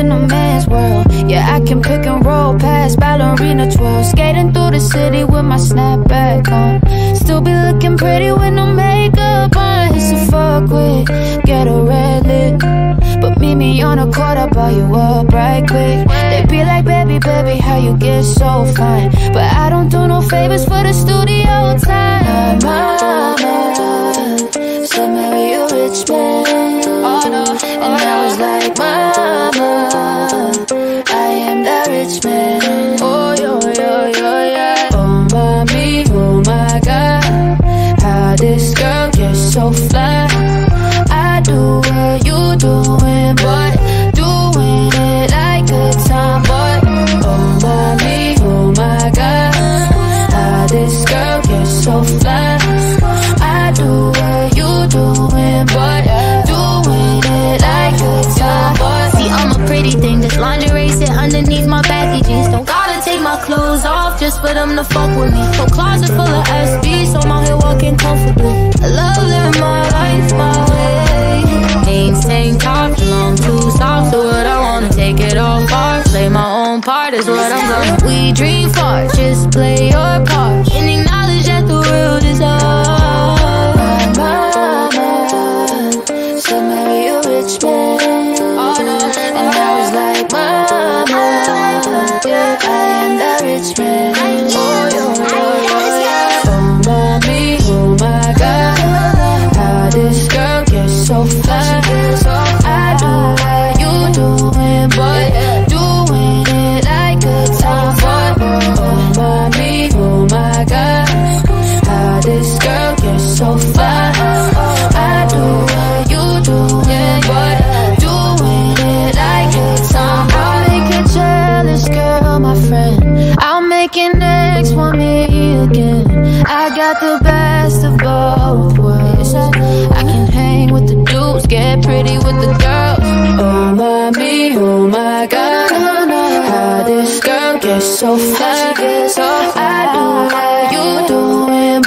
in a man's world. Yeah, I can pick and roll past ballerina twirl. Skating through the city with my snapback on. Still be looking pretty with no makeup on. It's a fuck with, get a red lip. But meet me on a court, I'll buy you up right quick. They be like, baby, baby, how you get so fine? But I don't do no favors for the studio time. My mama said marry a rich man. Oh no, this girl gets so fly. I do what you doing, but doing it like a tomboy. Oh mommy, oh my god, how this girl gets so fly. I do what you doing, but doing it like a tomboy. See, I'm a pretty thing. This lingerie sit underneath my baggy jeans. Don't gotta take my clothes off just for them to fuck with me. Whole closet full of SB, so I'm out own is what I'm gonna. We dream far, just play your part got the best of both worlds. I can hang with the dudes, get pretty with the girls. Oh mommy, oh my god, how this girl gets so fly. I do what you doing,